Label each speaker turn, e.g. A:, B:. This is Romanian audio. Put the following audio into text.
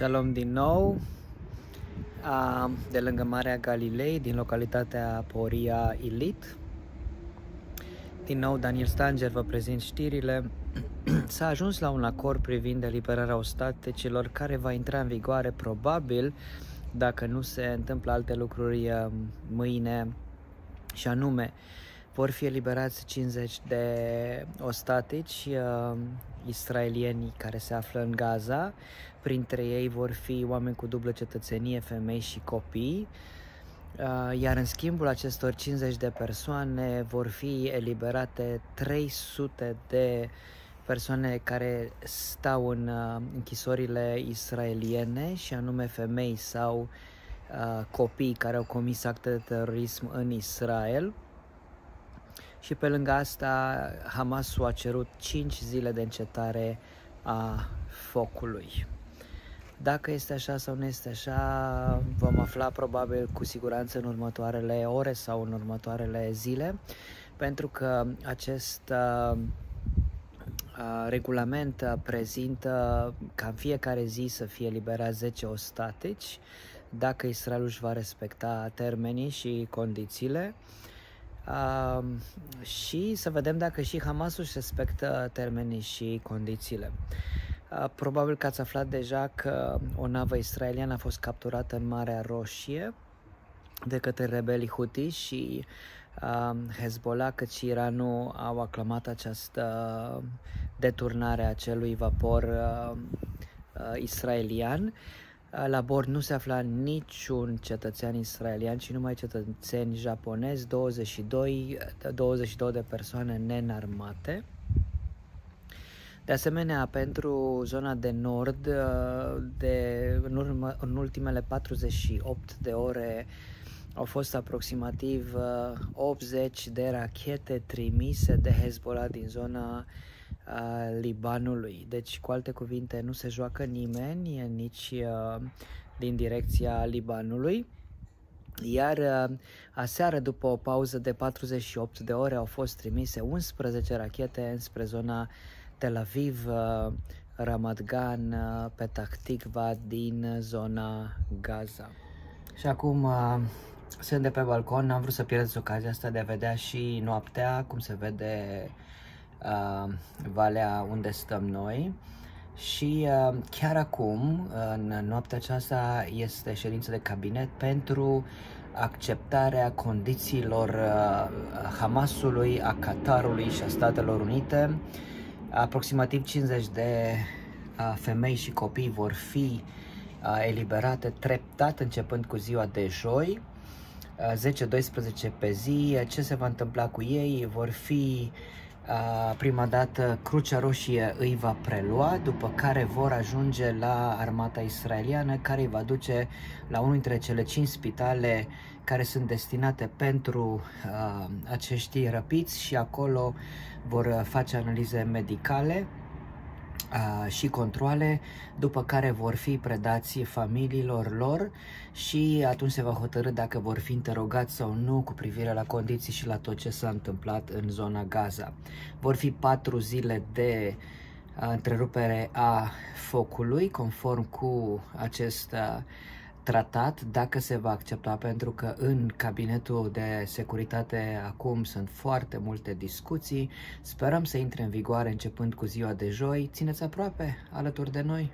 A: Shalom din nou de lângă Marea Galilei, din localitatea Poria Ilit. Din nou, Daniel Stanger vă prezint știrile. S-a ajuns la un acord privind eliberarea ostatecilor care va intra în vigoare probabil dacă nu se întâmplă alte lucruri mâine și anume vor fi eliberați 50 de ostatici uh, israelieni care se află în Gaza. Printre ei vor fi oameni cu dublă cetățenie, femei și copii. Uh, iar în schimbul acestor 50 de persoane vor fi eliberate 300 de persoane care stau în uh, închisorile israeliene și anume femei sau uh, copii care au comis acte de terorism în Israel. Și pe lângă asta, Hamasul a cerut 5 zile de încetare a focului. Dacă este așa sau nu este așa, vom afla probabil cu siguranță în următoarele ore sau în următoarele zile, pentru că acest uh, uh, regulament prezintă ca în fiecare zi să fie liberați 10 ostatici, dacă Israelul își va respecta termenii și condițiile. Uh, și să vedem dacă și Hamasul își respectă termenii și condițiile. Uh, probabil că ați aflat deja că o navă israeliană a fost capturată în Marea Roșie de către rebelii Houthi și uh, Hezbollah cât și Iranul au aclamat această deturnare a acelui vapor uh, uh, israelian. La bord nu se afla niciun cetățean israelian, ci numai cetățeni japonezi, 22, 22 de persoane nenarmate. De asemenea, pentru zona de nord, de, în, urmă, în ultimele 48 de ore au fost aproximativ 80 de rachete trimise de Hezbollah din zona uh, Libanului. Deci, cu alte cuvinte, nu se joacă nimeni, nici uh, din direcția Libanului. Iar uh, aseară, după o pauză de 48 de ore, au fost trimise 11 rachete înspre zona Tel Aviv, uh, Ramat Gan, uh, Petah Tikva din zona Gaza. Și acum uh, sunt de pe balcon, am vrut să pierdeți ocazia asta de a vedea și noaptea cum se vede uh, valea unde stăm noi. Și uh, chiar acum, în noaptea aceasta, este ședință de cabinet pentru acceptarea condițiilor uh, Hamasului, a Qatarului și a Statelor Unite. Aproximativ 50 de uh, femei și copii vor fi uh, eliberate treptat începând cu ziua de joi, 10-12 pe zi. Ce se va întâmpla cu ei? Vor fi prima dată Crucea Roșie îi va prelua, după care vor ajunge la armata israeliană, care îi va duce la unul dintre cele cinci spitale care sunt destinate pentru uh, acești răpiți și acolo vor face analize medicale și controle, după care vor fi predați familiilor lor și atunci se va hotărâ dacă vor fi interogați sau nu cu privire la condiții și la tot ce s-a întâmplat în zona Gaza. Vor fi patru zile de întrerupere a focului, conform cu acest tratat dacă se va accepta, pentru că în cabinetul de securitate acum sunt foarte multe discuții. Sperăm să intre în vigoare începând cu ziua de joi. Țineți aproape alături de noi.